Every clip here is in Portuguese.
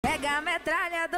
Pega a metralhadora.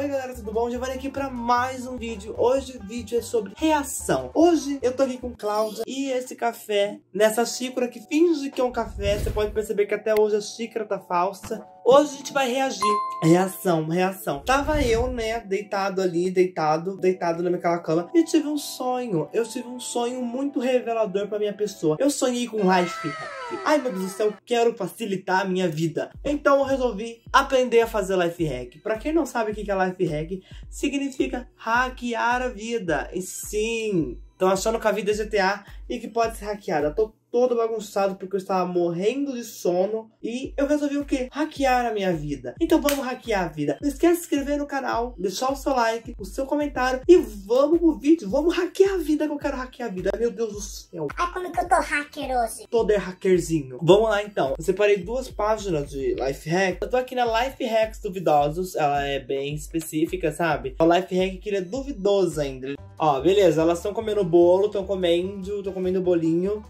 Oi galera, tudo bom? Giovanni aqui pra mais um vídeo. Hoje o vídeo é sobre reação. Hoje eu tô aqui com Cláudia e esse café nessa xícara que finge que é um café. Você pode perceber que até hoje a xícara tá falsa. Hoje a gente vai reagir. Reação, reação. Tava eu, né, deitado ali, deitado, deitado na minha cama e tive um sonho. Eu tive um sonho muito revelador pra minha pessoa. Eu sonhei com life hack. Ai meu Deus do céu, quero facilitar a minha vida. Então eu resolvi aprender a fazer life hack. Pra quem não sabe o que é life hack, significa hackear a vida. E sim, estão achando que a vida é GTA e que pode ser hackeada. Tô todo bagunçado porque eu estava morrendo de sono e eu resolvi o quê? Hackear a minha vida. Então vamos hackear a vida. Não esquece de se inscrever no canal, deixar o seu like, o seu comentário e vamos pro vídeo. Vamos hackear a vida que eu quero hackear a vida. Meu Deus do céu. Ai, como que eu tô hacker hoje? Todo é hackerzinho. Vamos lá então. Eu separei duas páginas de life hack. Eu tô aqui na Life Hacks Duvidosos. Ela é bem específica, sabe? O life hack que ele é duvidoso ainda. Ó, beleza. Elas estão comendo bolo, estão comendo, estão comendo bolinho.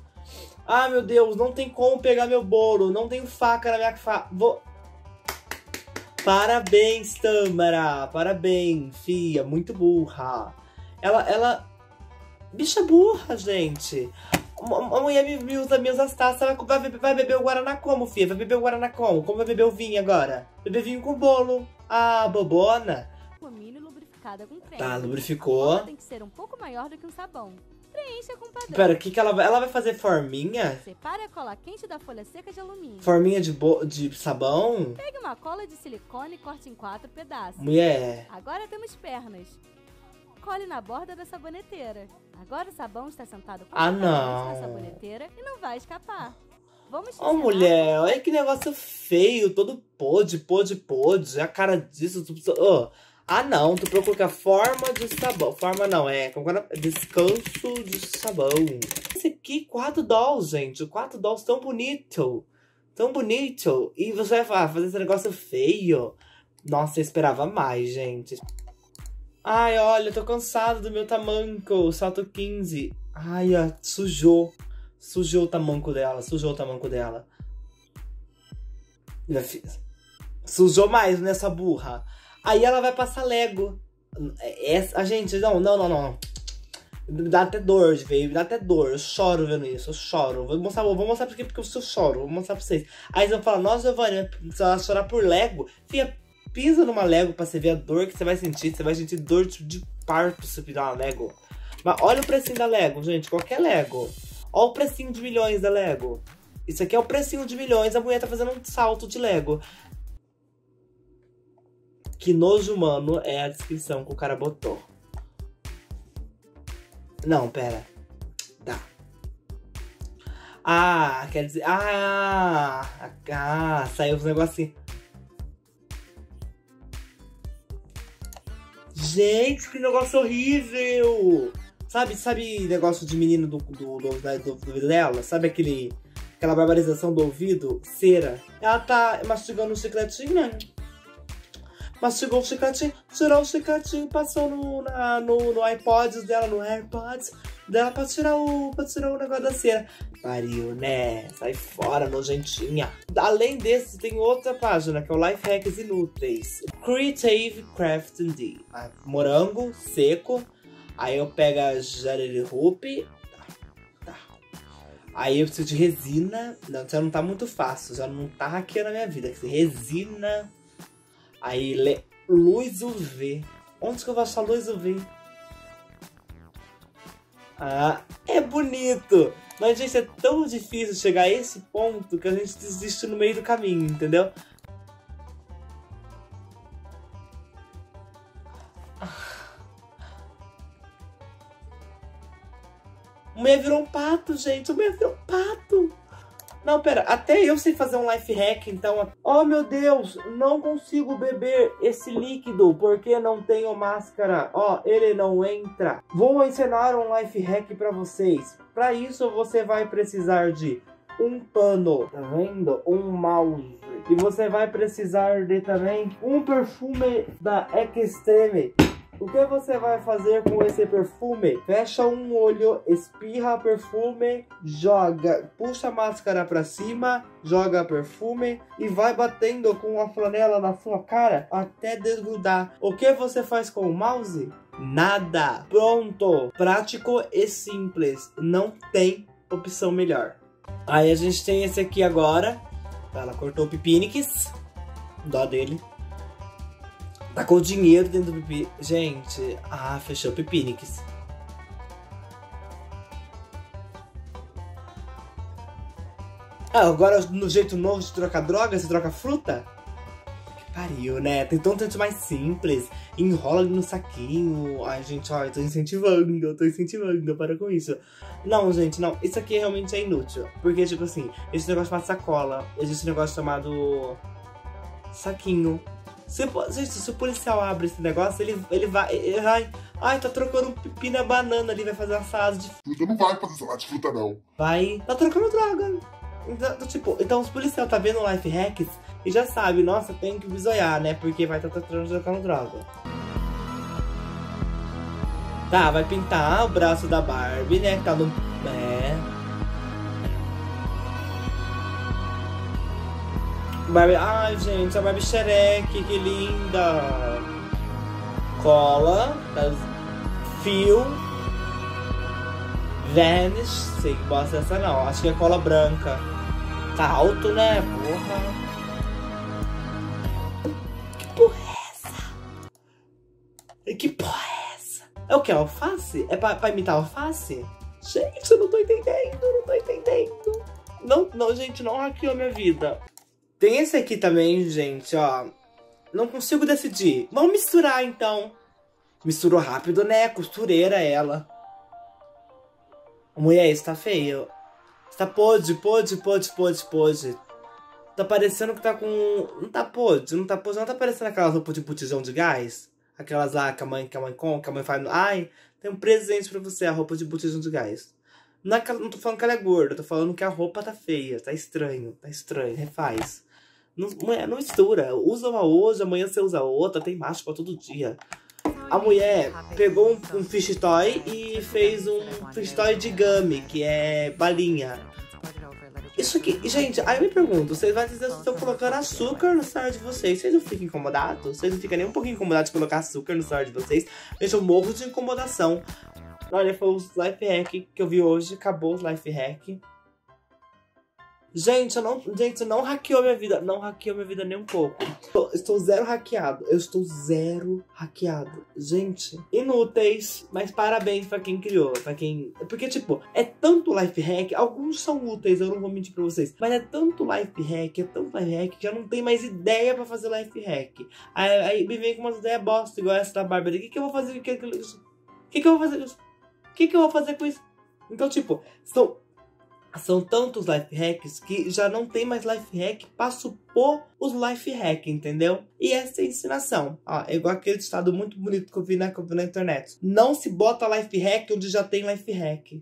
Ah, meu Deus, não tem como pegar meu bolo. Não tenho faca na minha faca. Vou... Parabéns, Tâmara. Parabéns, fia. Muito burra. Ela, ela... Bicha burra, gente. A mulher me, me usa minhas as taças. Vai, vai, vai beber o Guaraná como, filha? Vai beber o Guaraná como? Como vai beber o vinho agora? Beber vinho com bolo. Ah, bobona. Tá, lubrificou. Tem que ser um pouco maior do que um sabão. Preencha com padrão. Pera, o que, que ela vai. Ela vai fazer forminha? Separe a cola quente da folha seca de alumínio. Forminha de, bo... de sabão? Pegue uma cola de silicone e corte em quatro pedaços. Mulher. Agora temos pernas. Cole na borda da saboneteira. Agora o sabão está sentado Ah, não. na saboneteira e não vai escapar. Vamos Ó, oh, mulher, olha que negócio feio, todo podre, podre, podre. A cara disso. Oh. Ah, não, tu procura forma de sabão. Forma não, é. É? Descanso de sabão. Esse aqui, 4 dolls, gente. 4 dolls tão bonito. Tão bonito. E você vai fazer esse negócio feio. Nossa, eu esperava mais, gente. Ai, olha, eu tô cansado do meu tamanco. Salto 15. Ai, ó, sujou. Sujou o tamanco dela. Sujou o tamanco dela. Sujou mais nessa burra. Aí ela vai passar Lego. Essa, gente, não, não, não, não. Dá até dor de ver, dá até dor. Eu choro vendo isso, eu choro. Vou mostrar, vou mostrar porque, porque eu choro, vou mostrar pra vocês. Aí eles vão falar, nossa, Giovanni, você vai chorar por Lego? Fia, pisa numa Lego pra você ver a dor que você vai sentir. Você vai sentir dor de parto se pisar uma Lego. Mas olha o precinho da Lego, gente, qualquer Lego. Olha o precinho de milhões da Lego. Isso aqui é o precinho de milhões, a mulher tá fazendo um salto de Lego. Que nojo humano é a descrição que o cara botou. Não, pera. Tá. Ah, quer dizer. Ah! Ah, saiu os negocinhos. Gente, que negócio horrível! Sabe, sabe negócio de menino do, do, do, do, do dela? Sabe aquele, aquela barbarização do ouvido? Cera. Ela tá mastigando um chicletinho, né? Mastigou o chicletinho, tirou o chicletinho, passou no, na, no, no iPods dela, no AirPods dela pra tirar o, pra tirar o negócio da cera. Pariu, né? Sai fora, nojentinha. Além desse, tem outra página, que é o Life Hacks Inúteis. Creative Craft D. Ah, morango seco. Aí eu pego a Hoop. Tá, tá. Aí eu preciso de resina. Não, já não tá muito fácil. Já não tá hackeando a minha vida. Resina Aí, le... luz UV. Onde que eu vou achar luz UV? Ah, é bonito! Mas, gente, é tão difícil chegar a esse ponto que a gente desiste no meio do caminho, entendeu? O meia virou um pato, gente. O meia virou um pato. Não, pera, até eu sei fazer um life hack, então... Oh, meu Deus, não consigo beber esse líquido porque não tenho máscara. Ó, oh, ele não entra. Vou ensinar um life hack pra vocês. Pra isso, você vai precisar de um pano, tá vendo? Um mouse. E você vai precisar de também um perfume da Extreme. O que você vai fazer com esse perfume? Fecha um olho, espirra perfume, joga, puxa a máscara pra cima, joga perfume e vai batendo com a flanela na sua cara até desgrudar. O que você faz com o mouse? Nada. Pronto. Prático e simples. Não tem opção melhor. Aí a gente tem esse aqui agora. Ela cortou o pipiniques. Dó dele. Tacou o dinheiro dentro do pipi. Gente, ah, fechou pipiniques. Ah, agora no jeito novo de trocar droga, você troca fruta? Que pariu, né? Tem tanto jeito mais simples. Enrola no saquinho. Ai, gente, ó, eu tô incentivando, eu tô incentivando, para com isso. Não, gente, não. Isso aqui realmente é inútil. Porque, tipo assim, esse negócio chamado sacola. Existe um negócio chamado saquinho. Se, gente, se o policial abre esse negócio, ele, ele vai. Ele vai. Ai, tá trocando um pipi na banana ali, vai fazer uma salada de fruta. Não vai fazer salada de fruta, não. Vai. Tá trocando droga. Então, tipo, então os policiais tá vendo life hacks e já sabe, nossa, tem que bisoiar, né? Porque vai estar tá trocando droga. Tá, vai pintar o braço da Barbie, né? Que tá no. É. Barbie. Ai, gente, a Barbie Xereque, que linda. Cola. Fio. Vanish. Sei que bosta essa não. Acho que é cola branca. Tá alto, né? Porra. Que porra é essa? Que porra é essa? É o que? Alface? É pra, pra imitar alface? Gente, eu não tô entendendo, não tô entendendo. Não, não, gente, não hackeou minha vida. Tem esse aqui também, gente, ó. Não consigo decidir. Vamos misturar, então. Misturou rápido, né? Costureira ela. Mulher, isso tá feio. Está podre, podre, podre, podre, podre. Tá parecendo que tá com... Não tá podre, não tá podre. Não tá parecendo aquelas roupas de botijão de gás? Aquelas lá que a mãe, que a mãe com, que a mãe faz... Ai, tem um presente pra você, a roupa de botijão de gás. Não, é, não tô falando que ela é gorda, tô falando que a roupa tá feia, tá estranho, tá estranho, refaz. Não, não mistura. Usa uma hoje, amanhã você usa outra, tem macho pra todo dia. A mulher pegou um, um fish toy e fez um fish toy de gummy, que é balinha. Isso aqui, gente, aí eu me pergunto, vocês vão dizer que estão colocando açúcar no celular de vocês. Vocês não ficam incomodados? Vocês não ficam nem um pouquinho incomodados de colocar açúcar no celular de vocês? Gente, eu morro de incomodação. Olha, foi os life hack que eu vi hoje. Acabou os life hack. Gente, eu não, gente, não hackeou minha vida. Não hackeou minha vida nem um pouco. Eu estou zero hackeado. Eu estou zero hackeado. Gente, inúteis, mas parabéns pra quem criou. Pra quem. Porque, tipo, é tanto life hack. Alguns são úteis, eu não vou mentir pra vocês. Mas é tanto life hack, é tanto life hack que já não tem mais ideia pra fazer life hack. Aí, aí me vem com umas ideias bosta, igual essa da Bárbara. O que, que eu vou fazer com isso? O que, que eu vou fazer? O que, que eu vou fazer com isso? Então, tipo, são são tantos life hacks que já não tem mais life hack para supor os life hack, entendeu? E essa é a ensinação. Ó, é igual aquele estado muito bonito que eu vi na, que eu vi na internet. Não se bota life hack onde já tem life hack.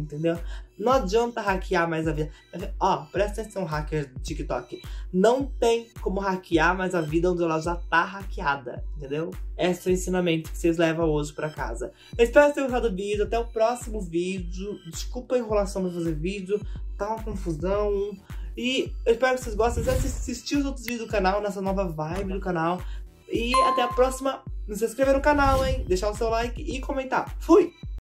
Entendeu? Não adianta hackear mais a vida. Ó, presta atenção, hacker do TikTok. Não tem como hackear mais a vida onde ela já tá hackeada, entendeu? Esse é o ensinamento que vocês levam hoje pra casa. Eu espero que tenham gostado do vídeo. Até o próximo vídeo. Desculpa a enrolação pra fazer vídeo. Tá uma confusão. E eu espero que vocês gostem. de assistir os outros vídeos do canal, nessa nova vibe do canal. E até a próxima. Não se inscrever no canal, hein? Deixar o seu like e comentar. Fui!